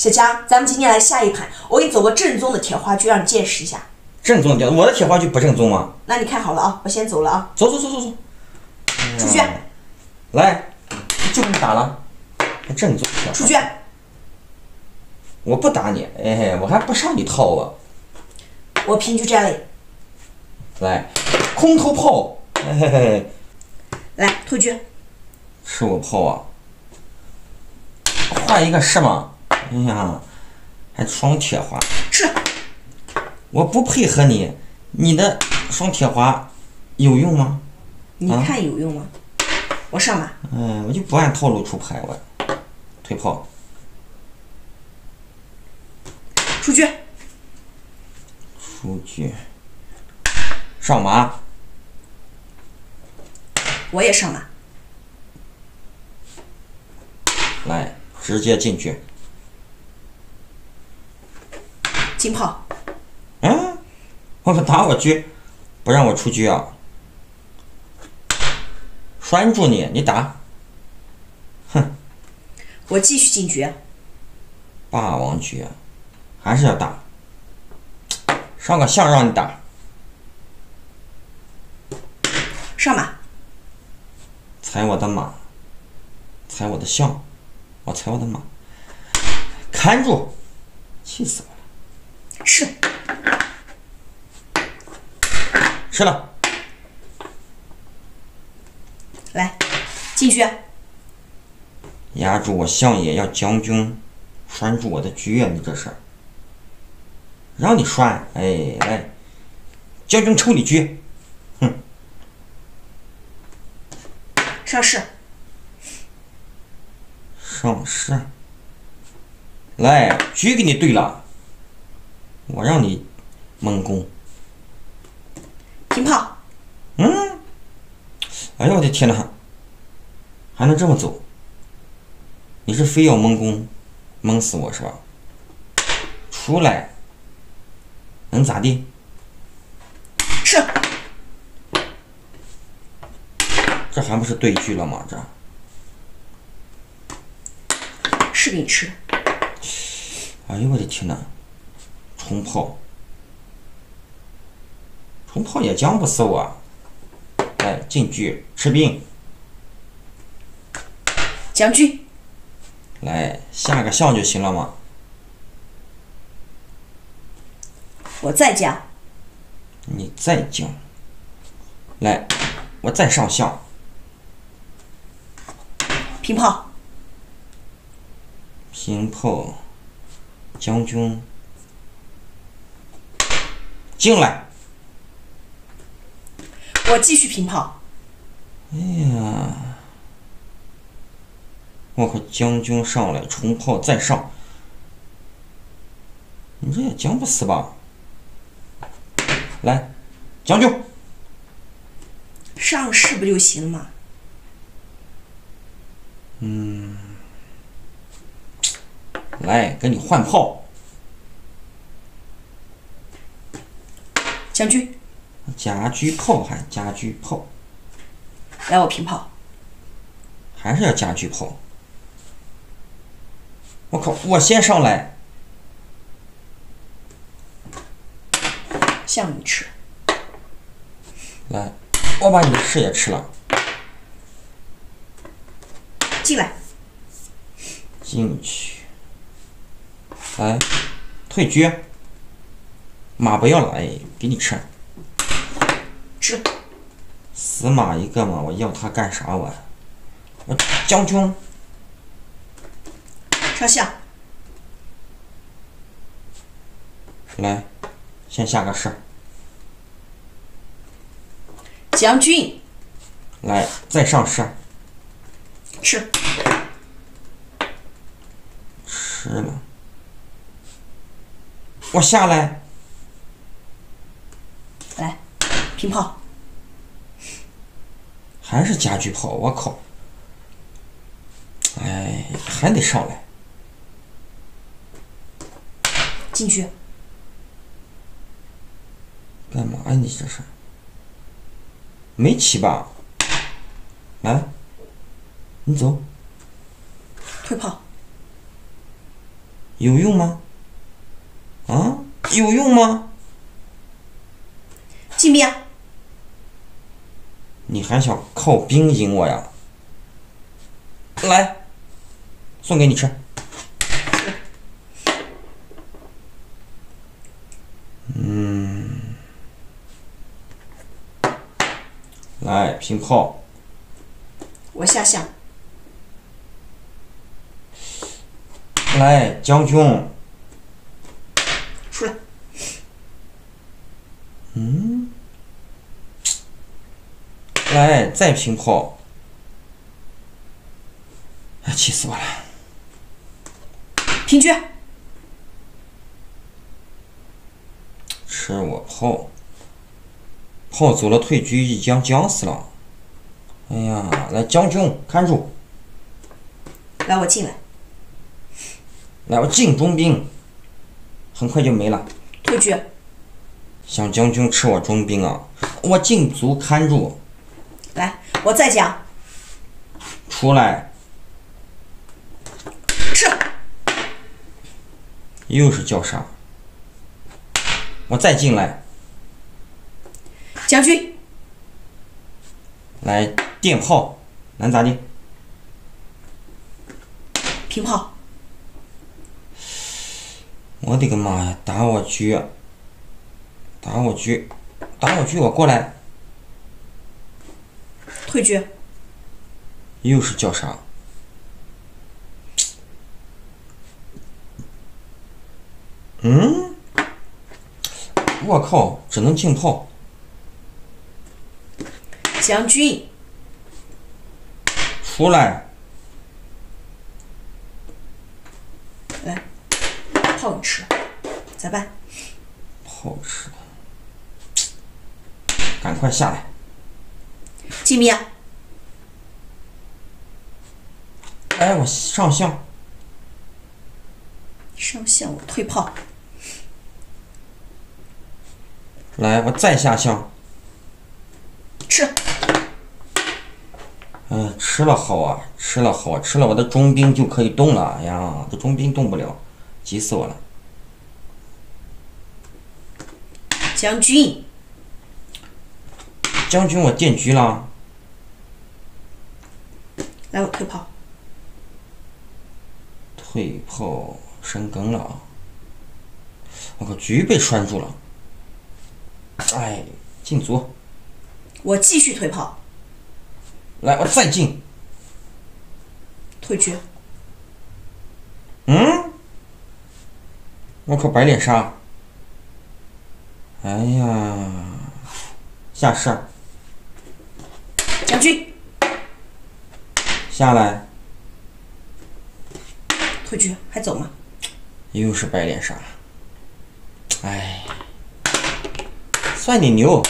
小江，咱们今天来下一盘，我给你走个正宗的铁花局，让你见识一下。正宗的，我的铁花局不正宗吗？那你看好了啊，我先走了啊，走走走走走，出去，来，就给你打了，还正宗出去，我不打你，哎，我还不上你套啊！我平局占位，来，空头炮，嘿嘿嘿，来退局，吃我炮啊！换一个是吗？哎呀，还双铁花，是，我不配合你，你的双铁花有用吗？你看有用吗？我上吧，嗯，我就不按套路出牌，我退炮，出局，出局，上马，我也上马，来，直接进去。金炮，嗯，我不打我局，不让我出局啊！拴住你，你打，哼我继续进局，霸王局，还是要打。上个象让你打，上马，踩我的马，踩我的象，我踩我的马，看住，气死我了！吃，吃了，来，进局，压住我相爷要将军，拴住我的局啊！你这是，让你拴，哎，来，将军抽你局，上士，上士，来，局给你对了，我让你蒙攻。平炮，嗯，哎呦我的天哪，还能这么走？你是非要蒙攻，蒙死我是吧？出来，能咋地？吃，这还不是对句了吗？这是给你吃，哎呦我的天哪！冲炮，冲炮也将不死我。来进车吃兵，将军，来下个象就行了嘛。我再将，你再将，来，我再上象，平炮，平炮，将军进来。我继续平炮，哎呀，我靠！将军上来，冲炮再上，你这也将不死吧？来，将军，上士不就行了吗？嗯来跟你换炮，将军，家居炮还家居炮，来我平炮，还是要家居炮。我靠！我先上来，象你吃，来，我把你的士也吃了，进来，进去，来，退局，马不要了，哎，给你吃。吃，死马一个嘛，我要它干啥我？我将军上下，来，先下个士，将军，来再上士，吃，吃了，我下，来，平炮，还是家居炮，我靠！哎，还得上来，进去，干嘛呀？你这是没起吧？来，你走，退炮，有用吗？啊，有用吗？进兵啊！你还想靠兵赢我呀？来，送给你吃。嗯，来平炮，我下象，来将军，出来，来再平炮。哎，气死我了！平车，吃我炮，炮走了，退车一将将死了。哎呀，来将军看住，来我进来，来我进中兵，很快就没了。退车，想将军吃我中兵啊！我进卒看住，来我再讲，出来。是，又是叫杀，我再进来，将军，来电炮，能咋地？平炮，我的个妈呀！打我车，打我车，打我车！我过来，退车，又是叫啥。嗯，我靠，只能浸泡。将军，出来，来，泡你吃，咋办？泡吃，赶快下来！进兵啊！哎，我上象，上象我退炮，来，我再下象。吃，嗯，吃了好啊，吃了好，吃了我的中兵就可以动了。哎呀，这中兵动不了，急死我了。将军，将军，我电狙了，来我退炮，退炮深耕了啊。我靠，狙被拴住了。哎，进卒，我继续退炮，来，我再进。退车，嗯，我靠，白脸杀。哎呀，下士，将军，下来，退去，还走吗？又是白脸杀。哎，算你牛，